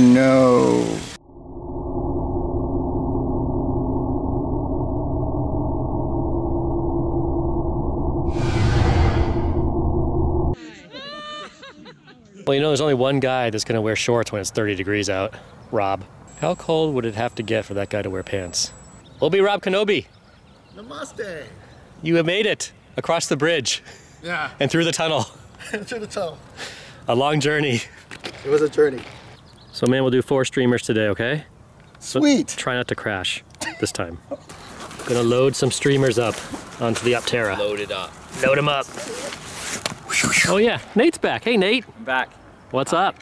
No. Well, you know, there's only one guy that's going to wear shorts when it's 30 degrees out. Rob. How cold would it have to get for that guy to wear pants? We'll be Rob Kenobi. Namaste. You have made it across the bridge Yeah, and through the tunnel. to the tunnel. A long journey. It was a journey. So, man, we'll do four streamers today, okay? So Sweet. Try not to crash this time. Gonna load some streamers up onto the Opterra. Load it up. Load them up. Oh, yeah. Nate's back. Hey, Nate. I'm back. What's up?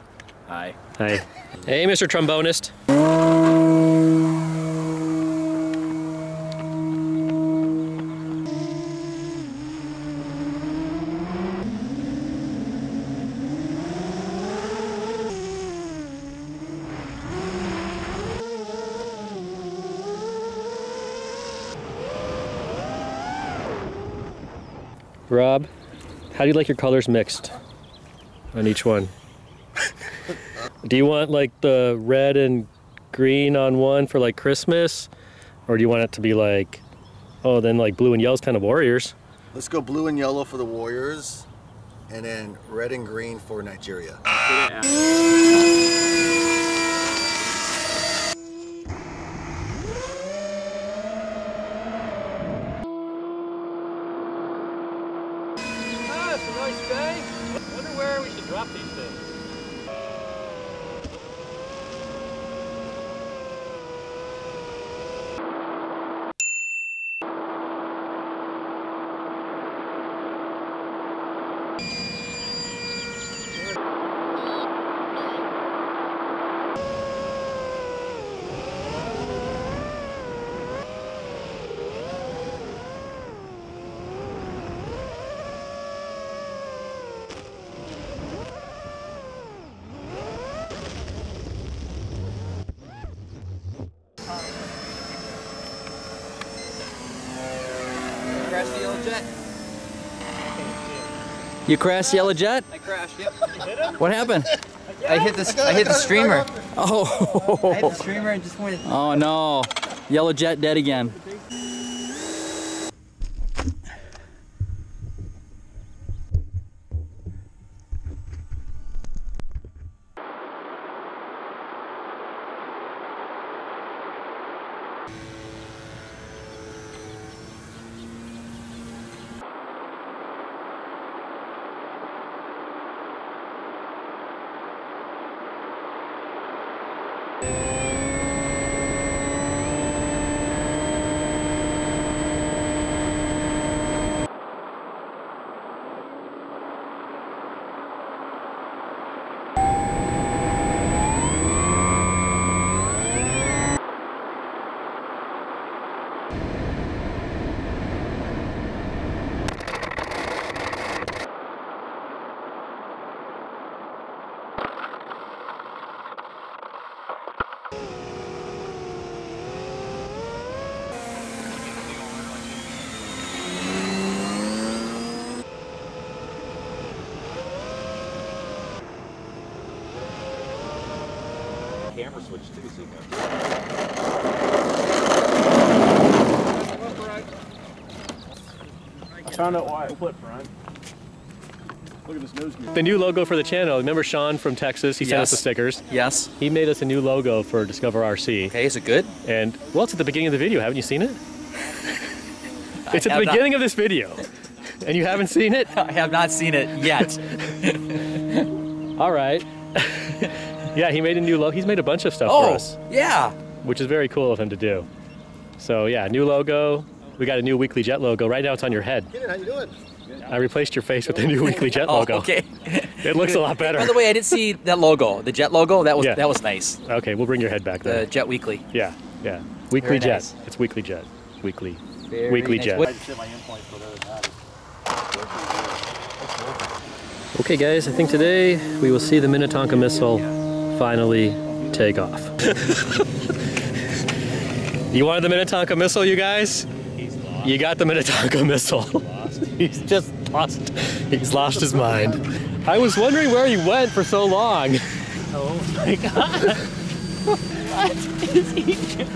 Hi. Hey. Hey, Mr. Trombonist. Rob, how do you like your colors mixed on each one? Do you want like the red and green on one for like Christmas? Or do you want it to be like, oh, then like blue and yellow's kind of Warriors? Let's go blue and yellow for the Warriors, and then red and green for Nigeria. Nice day. wonder where we should drop these things. Crashed the yellow jet. You crashed Yellow Jet? I crashed. Yep. What happened? I hit this. I hit the streamer. Oh. I hit the streamer and just went. oh no. Yellow Jet dead again. Camera switch too, so you can. I found out why I put front. Look at this nose gear. The new logo for the channel. Remember Sean from Texas? He sent us the stickers. Yes. He made us a new logo for Discover RC. Okay, is it good? And well, it's at the beginning of the video. Haven't you seen it? It's at have the not. beginning of this video. And you haven't seen it? I have not seen it yet. All right. Yeah, he made a new logo. He's made a bunch of stuff for oh, us, yeah. which is very cool of him to do. So yeah, new logo. We got a new Weekly Jet logo. Right now it's on your head. Keenan, how you doing? I replaced your face with the new Weekly Jet logo. Oh, logo. okay. It looks a lot better. By the way, I did see that logo, the Jet logo. That was Yeah. that was nice. Okay, we'll bring your head back The. Jet Weekly. Yeah, yeah. Weekly Very Jet. nice. It's Weekly Jet. Weekly. Very Weekly nice. Jet. What- I just hit my endpoint for those matters. Okay, guys, I think today we will see the Minnetonka missile finally take off. you wanted the Minnetonka missile, you guys? You got the Minnetonka missile. He's just lost. He's lost his mind. I was wondering where he went for so long. Oh my god. What is he doing?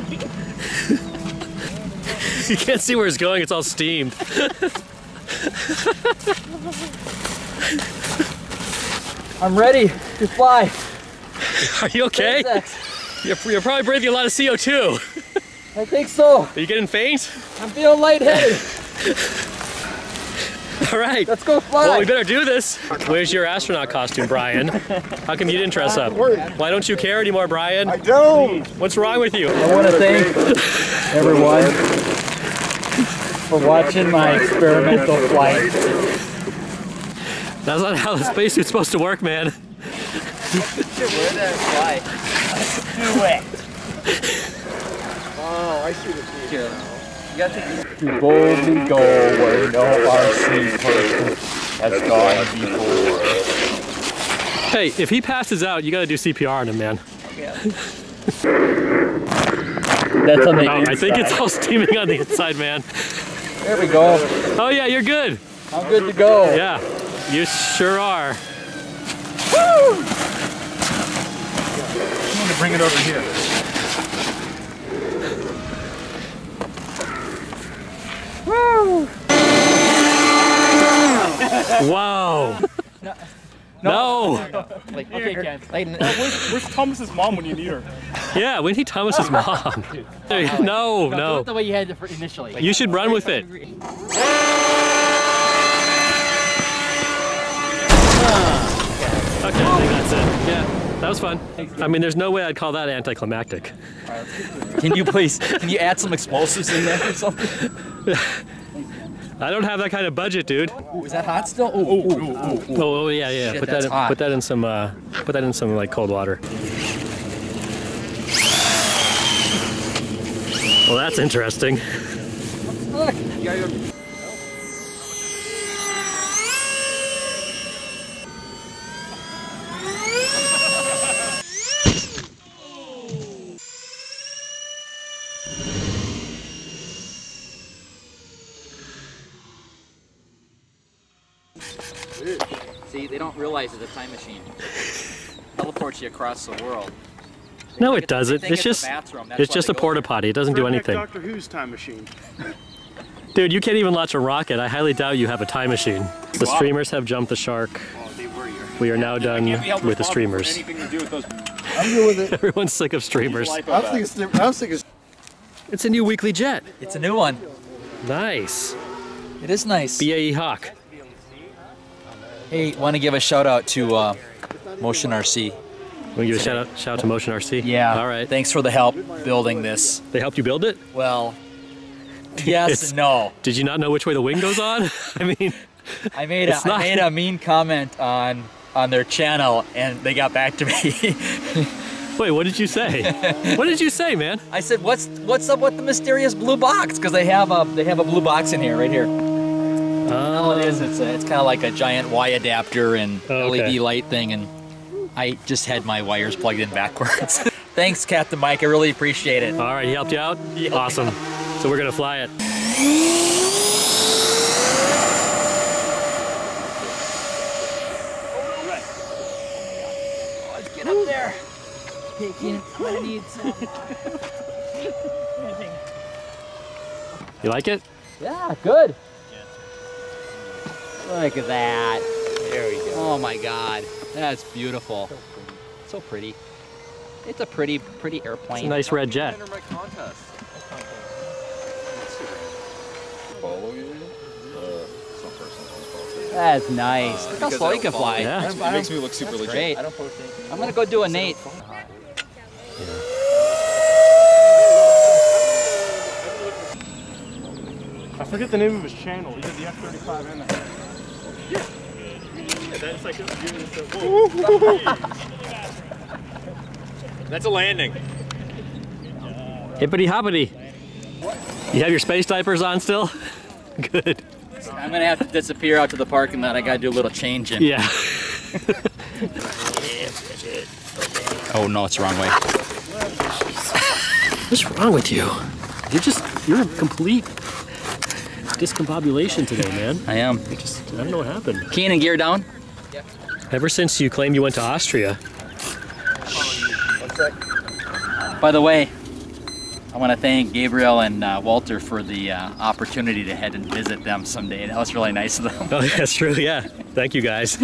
you can't see where it's going, it's all steamed. I'm ready to fly. Are you okay? SpaceX. You're, you're probably breathing a lot of CO2. I think so. Are you getting faint? I'm feeling lightheaded. All right. Let's go fly. Well, we better do this. Where's your astronaut costume, Brian? How come you didn't dress up? Why don't you care anymore, Brian? I don't. What's wrong with you? I want to thank everyone for watching my experimental flight. That's not how the spacesuit's supposed to work, man. Where that fly? Do it. Oh, I see the. You gotta take these. Boldly go where no RC person has gone before. Hey, if he passes out, you gotta do CPR on him, man. Yeah. That's on the Oh, I think it's all steaming on the inside, man. There we go. Oh yeah, you're good. I'm good to go. Yeah, you sure are. Gonna bring it over here. Whoa. No. Like, okay, Ken. Like, Where's, where's Thomas's mom when you need her? Yeah, we need Thomas's mom. There you- No, Do no. it the way you had it for initially. You should run with it. Okay, I think that's it. Yeah, that was fun. I mean, there's no way I'd call that anticlimactic. Can you please, can you add some explosives in there or something? I don't have that kind of budget, dude. Ooh, is that hot still? Ooh, ooh, ooh. Oh, oh yeah, yeah. Shit, put that in, hot. put that in some uh, put that in some like cold water. Well, that's interesting. See, they don't realize it's a time machine. Teleports you across the world. No, it doesn't. think It's just bathroom, it's just a porta potty. It doesn't do Bring back anything. Doctor Who's time machine. Dude, you can't even launch a rocket. I highly doubt you have a time machine. The streamers have jumped the shark. Oh, they were here. We are now done Can't be held with the streamers. Anything to do with I'm with it. Everyone's sick of streamers. lipo I was bags. thinking. I was thinking. It's a new weekly jet. It's a new one. Nice. It is nice. BAE Hawk. Hey, want to give a shout out to uh, Motion RC. Want to give a shout out, shout out to Motion RC? Yeah. All right. Thanks for the help building this. They helped you build it? Well, yes and no. Did you not know which way the wing goes on? I mean, I made a, not- I made a mean comment on on their channel, and they got back to me. wait, what did you say? what did you say, man? I said, "What's what's up with the mysterious blue box?" Because they have a they have a blue box in here, right here. Oh. All it is, it's a, it's kind of like a giant Y adapter and Oh, okay. LED light thing, and I just had my wires plugged in backwards. Thanks, Captain Mike. I really appreciate it. All right, he helped you out? Yeah. Awesome. So we're going to fly it. Let's get up there. Taking, I'm gonna need some. You like it? Yeah, good. Look at that. There we go. Oh my god. That's beautiful. So pretty. It's a pretty, pretty It's a airplane. nice red jet. That's nice. Uh, look how slow you can fly. Yeah. It makes me look super legit. Great. I'm gonna go do a Nate. I forget the name of his channel. He did the F-35 and the. That's a landing. Hippity hoppity. You have your space diapers on still? Good. I'm gonna have to disappear out to the parking lot. I gotta do a little changing. Yeah. Oh no, it's the wrong way. What's wrong with you? You're just, you're a complete discombobulation today, man. I am. I just, I don't know what happened. Keen and gear down. Ever since you claimed you went to Austria, By the way, I want to thank Gabriel and uh, Walter for the uh, opportunity to head and visit them someday. That was really nice of them. Oh, that's true. Yeah. Thank you guys.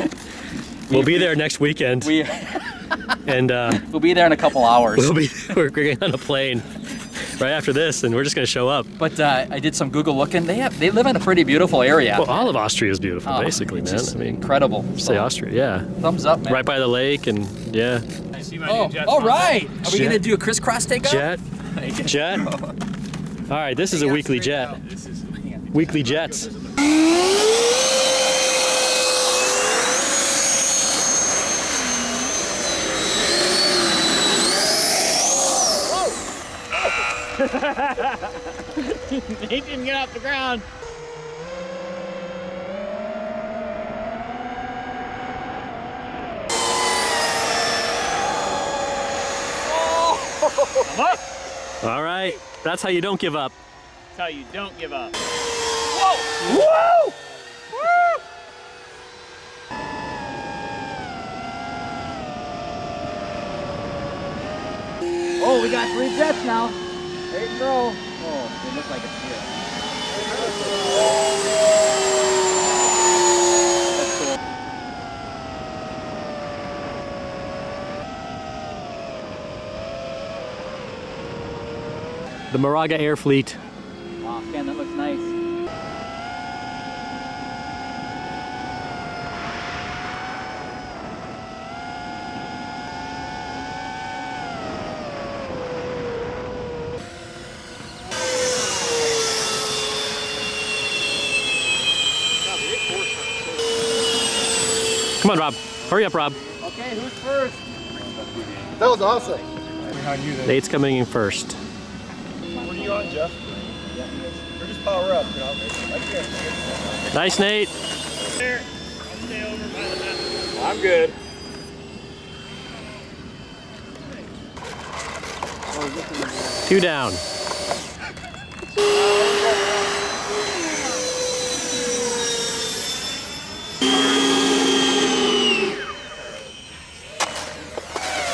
We'll be there next weekend, We, and uh, we'll be there in a couple hours. we'll be we're getting on a plane right after this, and we're just gonna show up. But uh, I did some Google looking. They have they live in a pretty beautiful area. Well, all of Austria is beautiful, Oh, basically, it's man. just I mean, incredible. say So, Austria, yeah. Thumbs up, man. Right by the lake, and yeah, I see my Oh, new Jets all. Are we Jet. gonna do a crisscross takeoff? jet, jet. All right, this is a weekly jet. This is Weekly jets. He didn't get off the ground. I'm up. All right, that's how you don't give up. That's how you don't give up. Whoa! Woo! Woo! Oh, we got three jets now. There you go. Oh, they look like. That's cool. The Moraga Air Fleet. Come on, Rob. Hurry up, Rob. Okay, who's first? That was awesome. Nate's coming in first. Where are you on, Jeff? Or just power up. Nice, Nate. There. I'll stay over by the net. I'm good. Two down.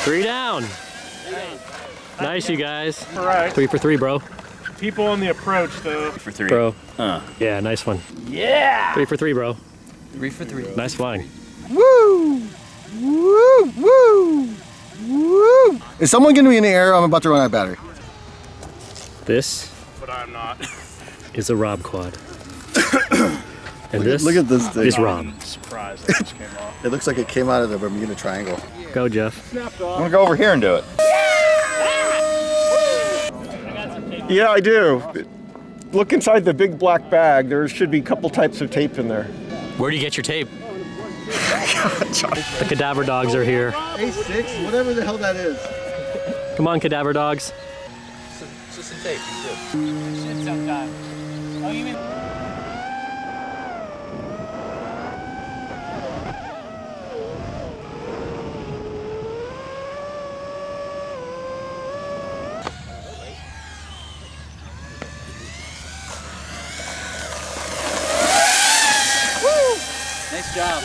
Three down. Nice, you guys. Correct. Three for three, bro. People on the approach, though. Three For three. Bro. Uh. Yeah, nice one. Yeah! Three for three, bro. Three for three. Nice flying. Woo! Woo! Woo! Woo! Is someone getting me in the air? I'm about to run out of battery. This But I'm not. is a Rob quad. and this Look at this thing. is Rob. I'm surprised that just came off. It looks like it came out of the Bermuda Triangle. Go, Jeff. I'm gonna go over here and do it. Yeah, I do. Look inside the big black bag. There should be a couple types of tape in there. Where do you get your tape? the cadaver dogs are here. A6, whatever the hell that is. Come on, cadaver dogs. It's just some tape. Shit sometime. Oh, you mean? Nice job.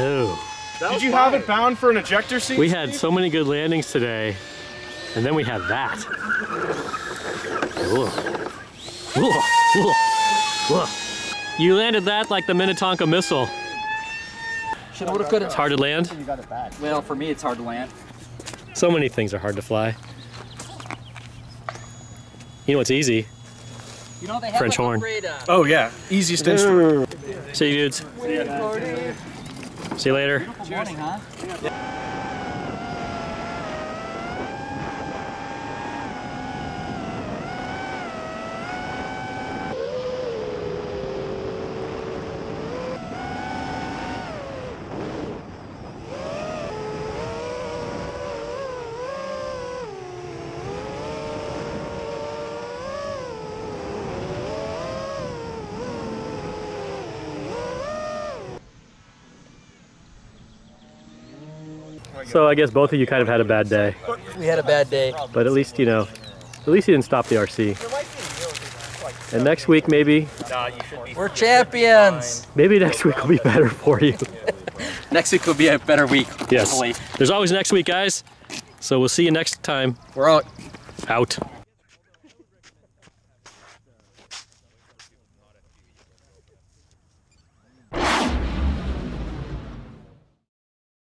Ooh. Did you have it bound for an ejector seat? We had so many good landings today, and then we had that. Ooh. Ooh. Ooh. Ooh. You landed that like the Minnetonka missile. Should have could It's hard to land. Well, for me, it's hard to land. So many things are hard to fly. You know what's easy? You know they have French an horn. upgrade. Uh, Oh, yeah. Easiest instrument. See you dudes. See you later. Good morning, huh? So I guess both of you kind of had a bad day, We had a bad day. but at least you know, at least you didn't stop the RC. And next week maybe, We're champions. maybe next week will be better for you. Next week will be a better week. Yes. hopefully. There's always next week, guys. So we'll see you next time. We're out. Out.